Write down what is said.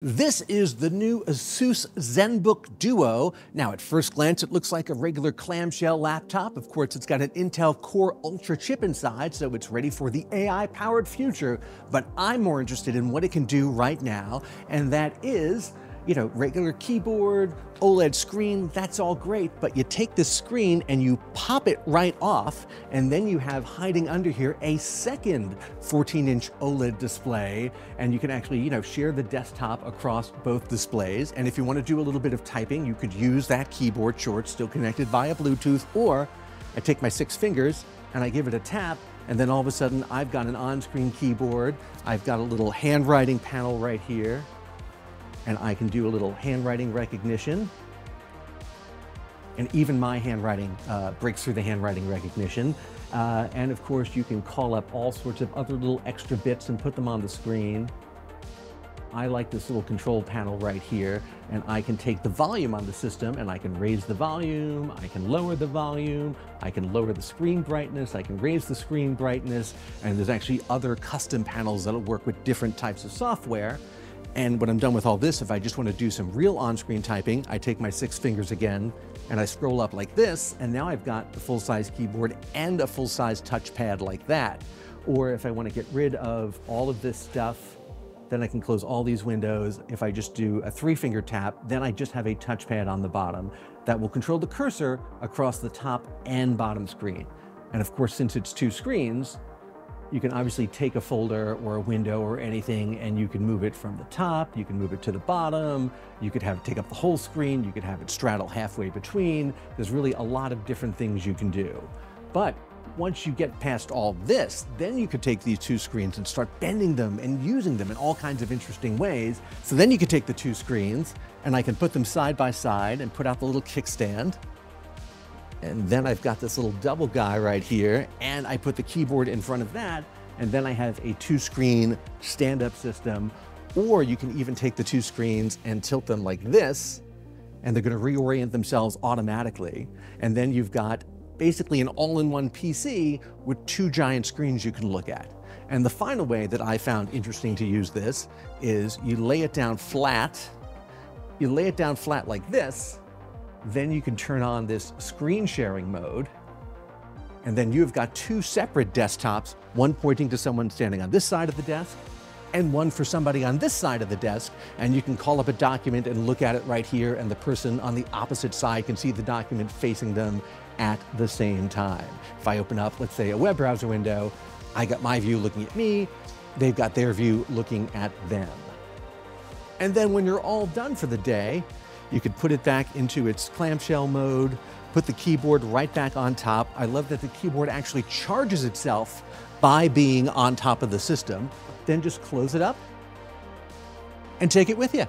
This is the new Asus ZenBook Duo. Now, at first glance, it looks like a regular clamshell laptop. Of course, it's got an Intel Core Ultra chip inside, so it's ready for the AI-powered future. But I'm more interested in what it can do right now, and that is you know, regular keyboard, OLED screen, that's all great, but you take the screen and you pop it right off, and then you have hiding under here a second 14-inch OLED display, and you can actually, you know, share the desktop across both displays. And if you want to do a little bit of typing, you could use that keyboard short still connected via Bluetooth, or I take my six fingers and I give it a tap, and then all of a sudden I've got an on-screen keyboard, I've got a little handwriting panel right here, and I can do a little handwriting recognition. And even my handwriting uh, breaks through the handwriting recognition. Uh, and of course, you can call up all sorts of other little extra bits and put them on the screen. I like this little control panel right here, and I can take the volume on the system and I can raise the volume, I can lower the volume, I can lower the screen brightness, I can raise the screen brightness, and there's actually other custom panels that'll work with different types of software. And when I'm done with all this, if I just want to do some real on-screen typing, I take my six fingers again and I scroll up like this, and now I've got the full-size keyboard and a full-size touchpad like that. Or if I want to get rid of all of this stuff, then I can close all these windows. If I just do a three finger tap, then I just have a touchpad on the bottom that will control the cursor across the top and bottom screen. And of course, since it's two screens, you can obviously take a folder or a window or anything and you can move it from the top, you can move it to the bottom, you could have it take up the whole screen, you could have it straddle halfway between. There's really a lot of different things you can do. But once you get past all this, then you could take these two screens and start bending them and using them in all kinds of interesting ways. So then you could take the two screens and I can put them side by side and put out the little kickstand and then I've got this little double guy right here, and I put the keyboard in front of that, and then I have a two screen stand-up system, or you can even take the two screens and tilt them like this, and they're gonna reorient themselves automatically. And then you've got basically an all-in-one PC with two giant screens you can look at. And the final way that I found interesting to use this is you lay it down flat, you lay it down flat like this, then you can turn on this screen sharing mode. And then you've got two separate desktops, one pointing to someone standing on this side of the desk and one for somebody on this side of the desk. And you can call up a document and look at it right here. And the person on the opposite side can see the document facing them at the same time. If I open up, let's say, a web browser window, I got my view looking at me, they've got their view looking at them. And then when you're all done for the day, you could put it back into its clamshell mode, put the keyboard right back on top. I love that the keyboard actually charges itself by being on top of the system. Then just close it up and take it with you.